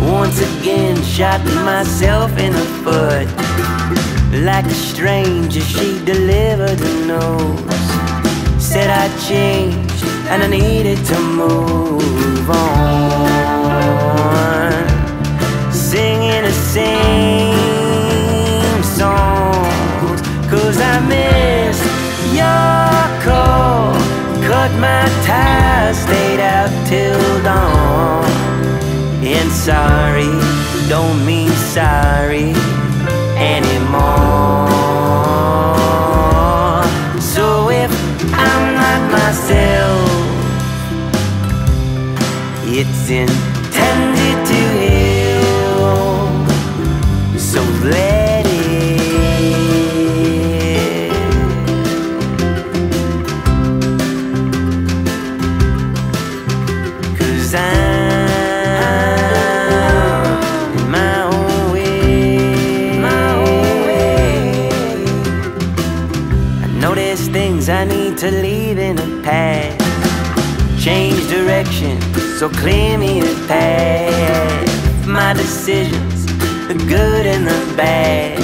Once again, shot myself in the foot. Like a stranger, she delivered the news. Said I changed and I needed to move on. Singing the same songs. Cause I missed your call. Cut my ties, stayed out sorry, don't mean sorry anymore. So if I'm not myself, it's intended direction, so clear me the path. My decisions, the good and the bad.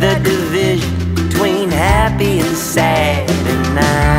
The division between happy and sad. And I've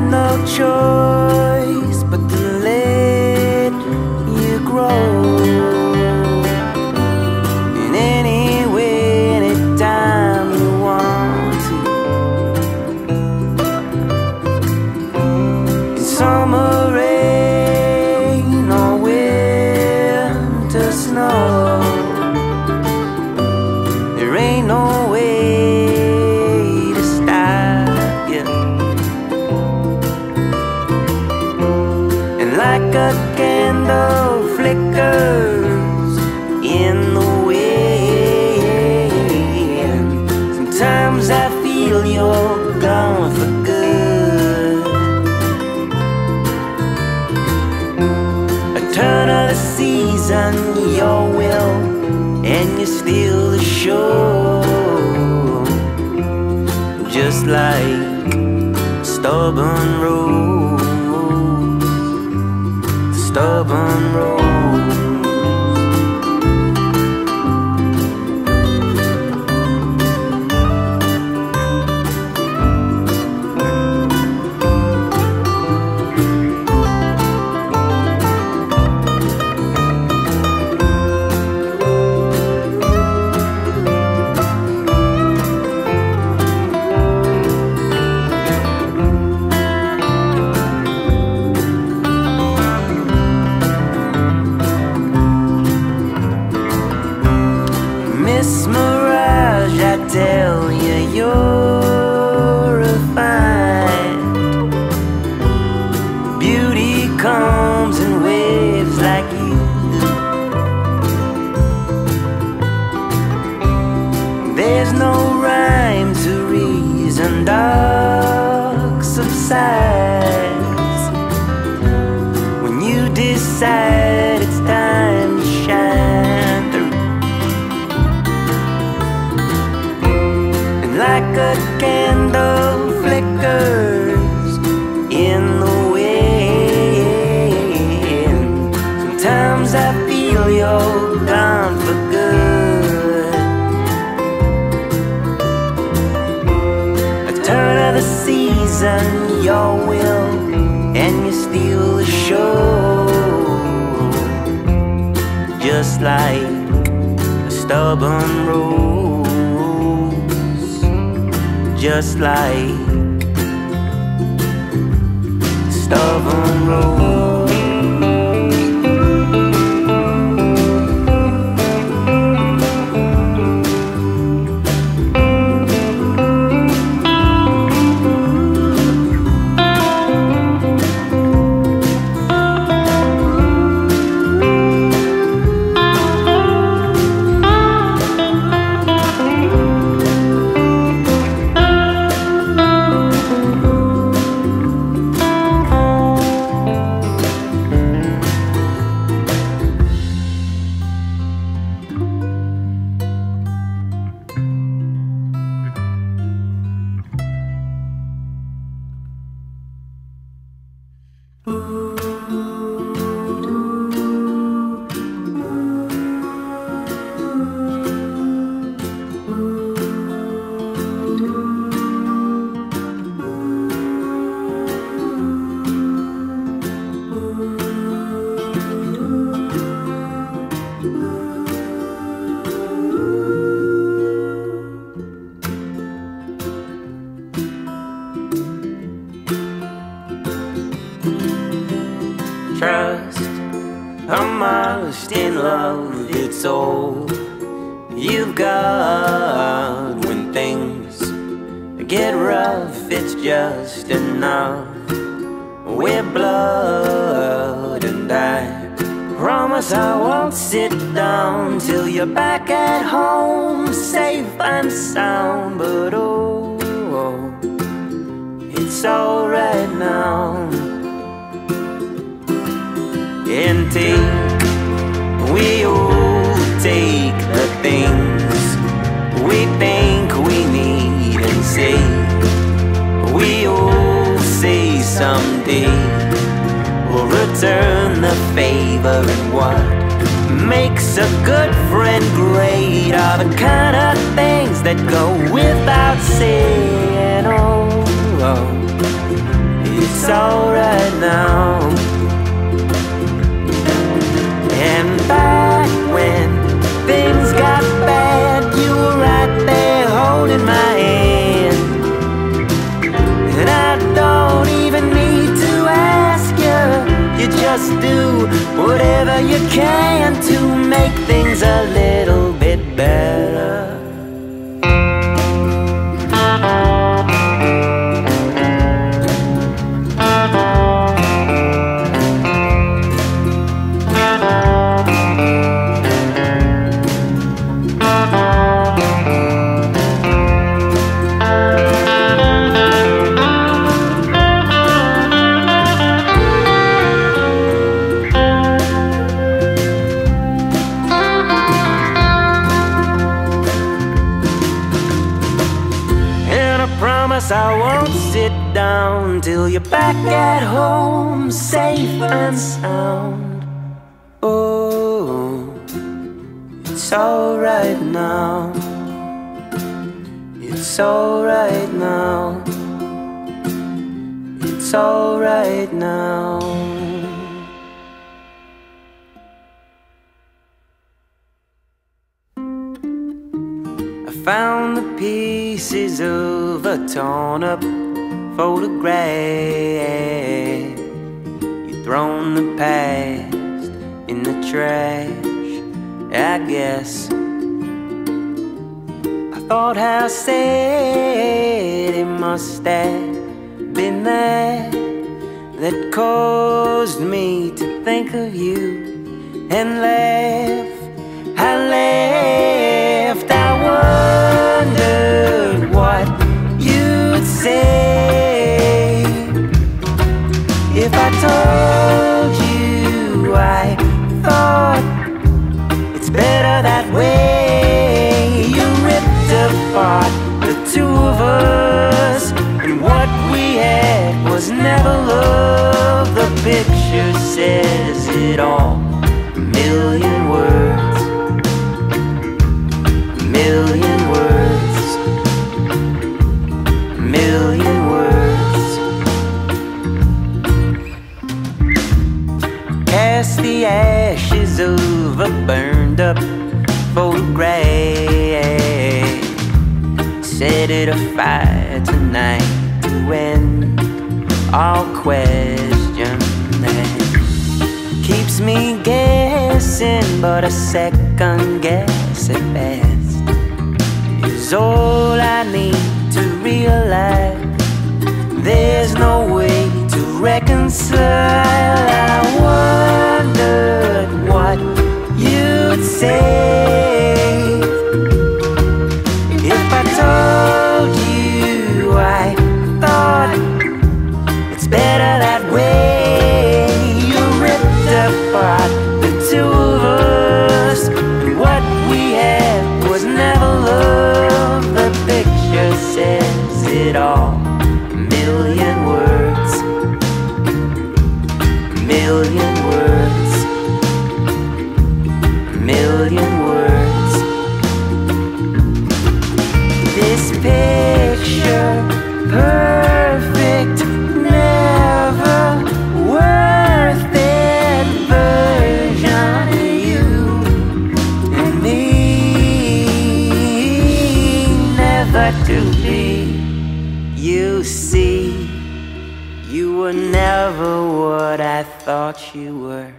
No choice but to let you grow in any way, anytime you want to. Summer rain or winter snow, season, your will, and you steal the show. Just like stubborn rose stubborn rose. Stubborn rose, just like stubborn rose. Get rough, it's just enough. We're blood, and I promise I won't sit down till you're back at home, safe and sound. But oh, it's alright now and. We all take the things we think say. We all say someday we'll return the favor and what makes a good friend great are the kind of things that go without saying. Oh, oh it's alright now. And back till you're back at home, safe and sound. Oh, it's alright now. It's alright now. It's alright now. I found the pieces of a torn up photograph. You thrown the past in the trash, I guess. I thought how sad it must have been that that caused me to think of you and laugh. I laughed. I told you I thought it's better that way. You ripped apart the two of us, and what we had was never love. The picture says it all. Cast the ashes of a burned up photograph. Set it afire tonight to end all question that keeps me guessing, but a second guess at best is all I need to realize. There's no way to reconcile. Were never what I thought you were.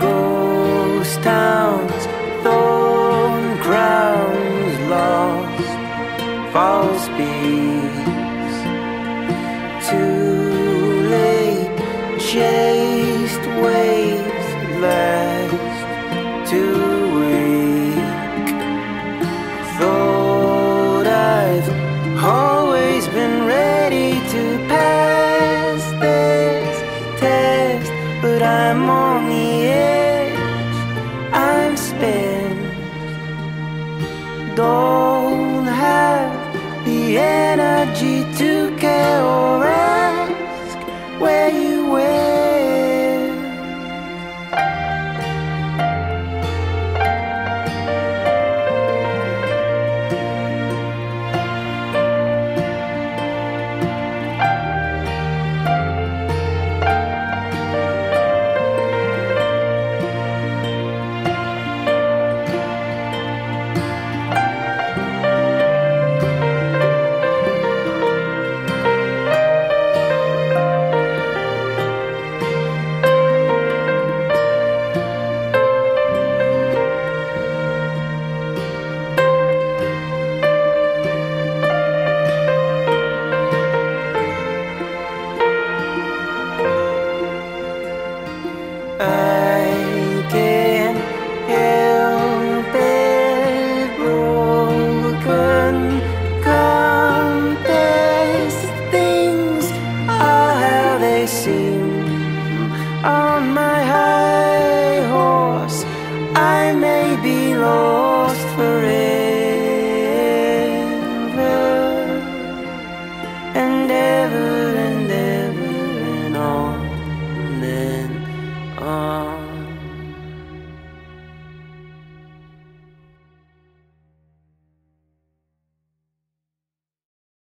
Ghost towns, thorn crowns, lost, false peaks. Too late, chased waves last too weak. Thought I've always been ready to pass this test, but I'm on the edge. I'm spent. Don't have the energy to care or ask where you went.